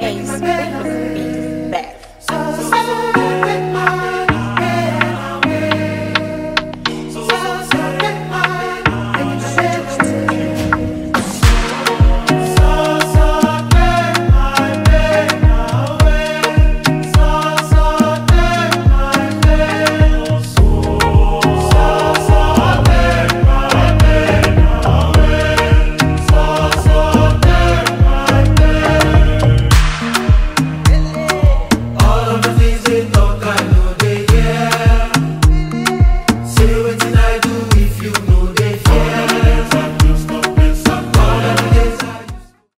Thanks.